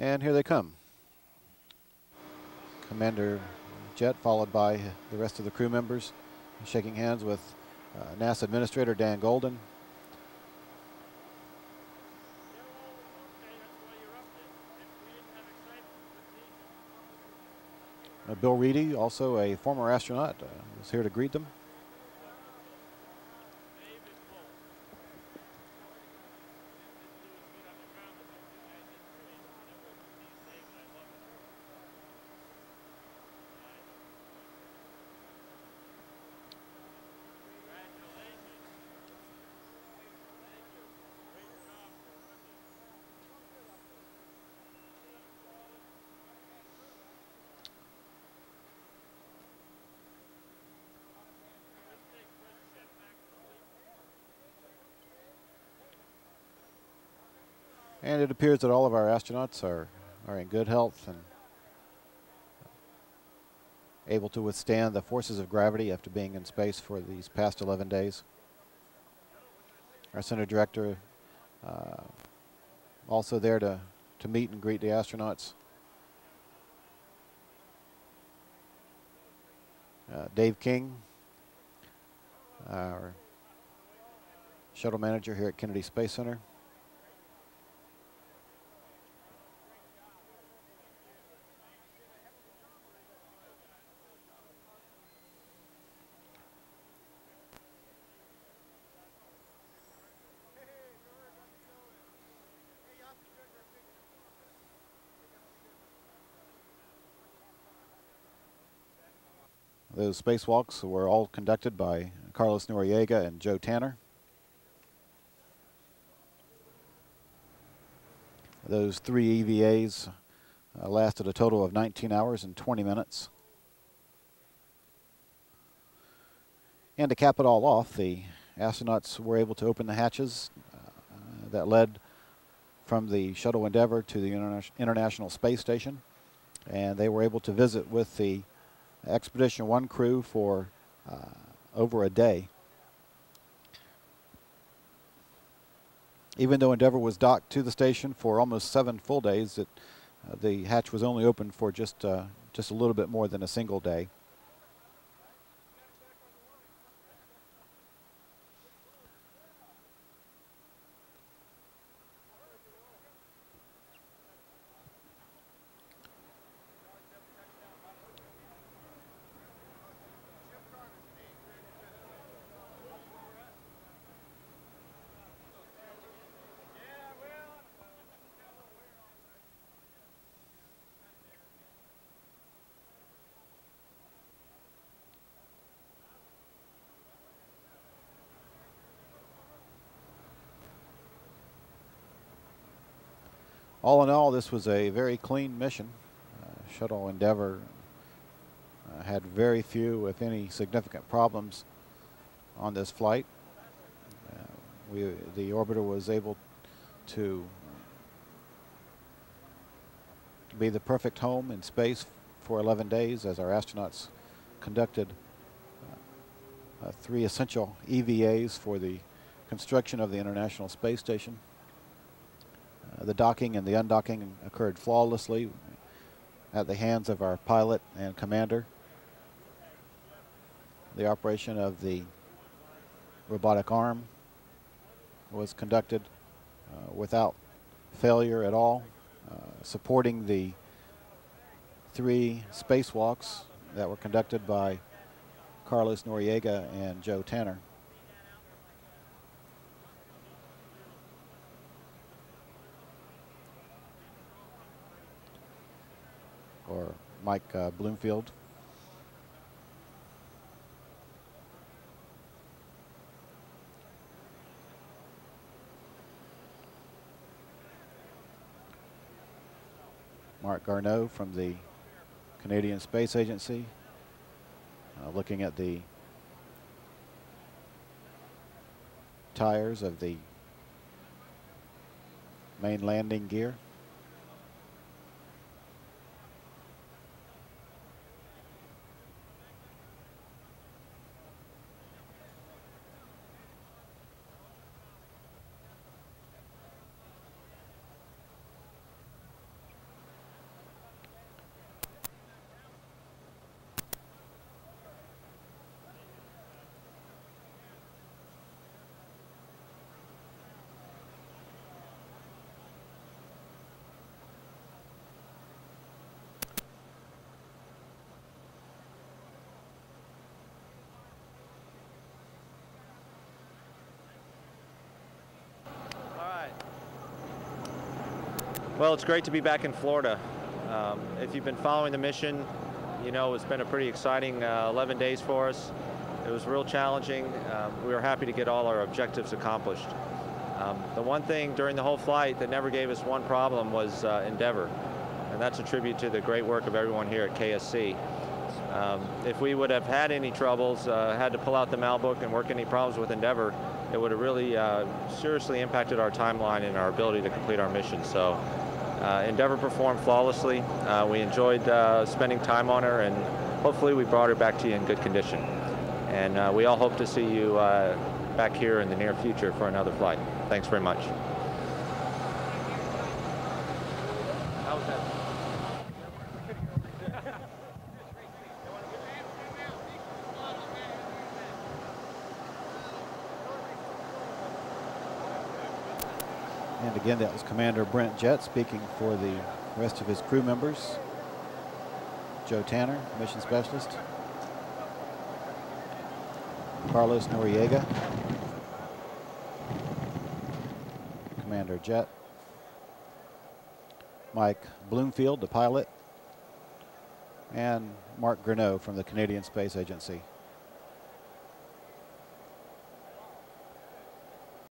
And here they come. Commander Jett, followed by the rest of the crew members, shaking hands with uh, NASA Administrator Dan Goldin. Uh, Bill Readdy, also a former astronaut, uh, was here to greet them. And it appears that all of our astronauts are, are in good health and able to withstand the forces of gravity after being in space for these past 11 days. Our center director uh, also there to, to meet and greet the astronauts. Uh, Dave King, our shuttle manager here at Kennedy Space Center. Those spacewalks were all conducted by Carlos Noriega and Joe Tanner. Those three EVAs uh, lasted a total of 19 hours and 20 minutes. And to cap it all off, the astronauts were able to open the hatches uh, that led from the Shuttle Endeavour to the Interna International Space Station. And they were able to visit with the Expedition 1 crew for uh, over a day. Even though Endeavour was docked to the station for almost seven full days, it, uh, the hatch was only open for just, uh, just a little bit more than a single day. All in all, this was a very clean mission. Uh, Shuttle Endeavour uh, had very few, if any, significant problems on this flight. Uh, we, the orbiter was able to be the perfect home in space for 11 days as our astronauts conducted uh, uh, three essential EVAs for the construction of the International Space Station. Uh, the docking and the undocking occurred flawlessly at the hands of our pilot and commander. The operation of the robotic arm was conducted uh, without failure at all, uh, supporting the three spacewalks that were conducted by Carlos Noriega and Joe Tanner. Or Mike uh, Bloomfield. Marc Garneau from the Canadian Space Agency, uh, looking at the tires of the main landing gear. Well, it's great to be back in Florida. Um, if you've been following the mission, you know it's been a pretty exciting uh, 11 days for us. It was real challenging. Um, we were happy to get all our objectives accomplished. Um, the one thing during the whole flight that never gave us one problem was uh, Endeavour, and that's a tribute to the great work of everyone here at KSC. Um, if we would have had any troubles, uh, had to pull out the Malbook and work any problems with Endeavour, it would have really uh, seriously impacted our timeline and our ability to complete our mission. So uh, Endeavour performed flawlessly. Uh, we enjoyed uh, spending time on her and hopefully we brought her back to you in good condition. And uh, we all hope to see you back here in the near future for another flight. Thanks very much. And again, that was Commander Brent Jett speaking for the rest of his crew members. Joe Tanner, mission specialist. Carlos Noriega, Commander Jett. Mike Bloomfield, the pilot. And Marc Garneau from the Canadian Space Agency.